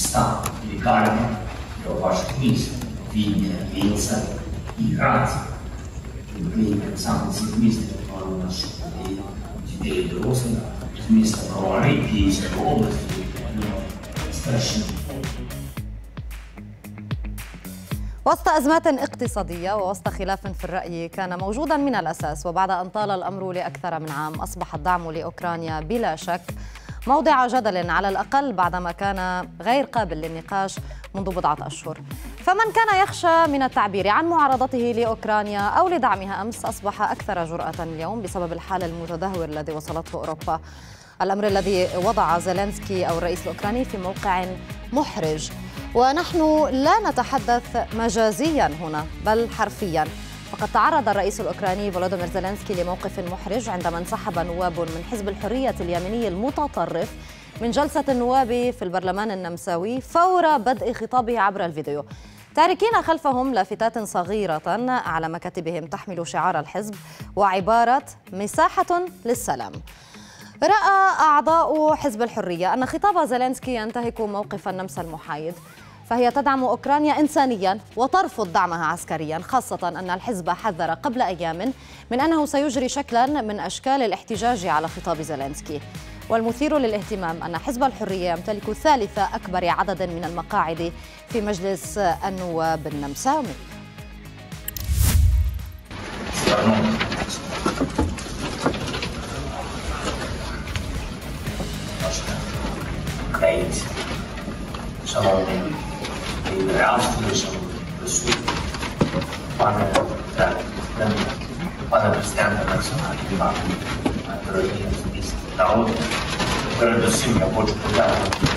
Stato, l'Italia, lo faccio qui, vinca, vinca, i razzi, quindi pensiamo si miste con una scelta di dedo, si miste con la reti, si come si strascina. وسط أزمات اقتصادية ووسط خلاف في الرأي كان موجودا من الأساس وبعد أن طال الأمر لأكثر من عام أصبح الدعم لأوكرانيا بلا شك موضع جدل على الأقل بعدما كان غير قابل للنقاش منذ بضعة أشهر. فمن كان يخشى من التعبير عن معارضته لأوكرانيا أو لدعمها أمس أصبح أكثر جرأة اليوم بسبب الحال المتدهور الذي وصلته أوروبا. الأمر الذي وضع زيلينسكي أو الرئيس الأوكراني في موقع محرج. ونحن لا نتحدث مجازيا هنا بل حرفيا. فقد تعرض الرئيس الأوكراني فولوديمير زيلينسكي لموقف محرج عندما انسحب نواب من حزب الحرية اليميني المتطرف من جلسة النواب في البرلمان النمساوي فور بدء خطابه عبر الفيديو. تاركين خلفهم لافتات صغيرة على مكاتبهم تحمل شعار الحزب وعبارة مساحة للسلام رأى أعضاء حزب الحرية أن خطاب زيلينسكي ينتهك موقف النمسا المحايد. فهي تدعم أوكرانيا إنسانيا وترفض دعمها عسكريا خاصة أن الحزب حذر قبل أيام من أنه سيجري شكلا من أشكال الاحتجاج على خطاب زيلينسكي. والمثير للاهتمام أن حزب الحرية يمتلك ثالث أكبر عدد من المقاعد في مجلس النواب النمساوي. Szanowni Austrię, szanowni posłów, Pane, Pane Prezydenta Nacionalnej Banki, drogi narody, передусім я хочу подякувати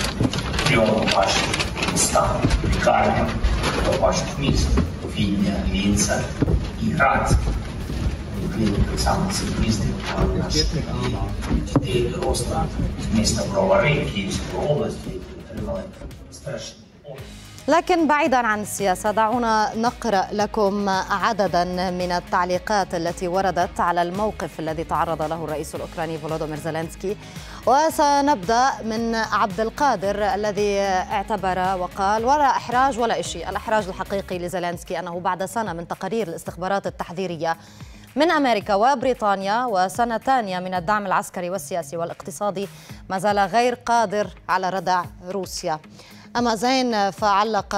трьом вашим містам, лікарням до ваших міст, Відня, Лінца і Град. Клініки саме цих міст, наших дітей, дорослих з міста Бровари, Київської області, отримали страшні لكن بعيدا عن السياسة دعونا نقرأ لكم عددا من التعليقات التي وردت على الموقف الذي تعرض له الرئيس الأوكراني فولوديمير زيلينسكي. وسنبدأ من عبد القادر الذي اعتبر وقال ولا إحراج ولا شيء الإحراج الحقيقي لزيلينسكي أنه بعد سنة من تقارير الاستخبارات التحذيرية من أمريكا وبريطانيا وسنة ثانية من الدعم العسكري والسياسي والاقتصادي ما زال غير قادر على ردع روسيا. أما زين فعلق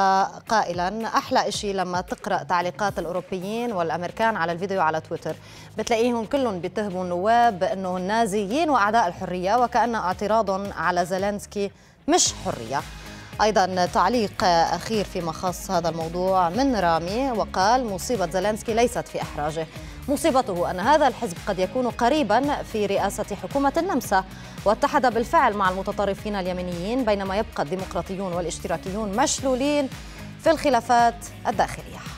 قائلا أحلى إشي لما تقرأ تعليقات الأوروبيين والأمريكان على الفيديو على تويتر. بتلاقيهم كلهم بيتهموا النواب بأنه النازيين وأعداء الحرية وكأن اعتراض على زيلينسكي مش حرية. أيضا تعليق أخير فيما خص هذا الموضوع من رامي وقال مصيبة زيلينسكي ليست في إحراجه. مصيبته أن هذا الحزب قد يكون قريبا في رئاسة حكومة النمسا. واتحد بالفعل مع المتطرفين اليمنيين بينما يبقى الديمقراطيون والاشتراكيون مشلولين في الخلافات الداخلية.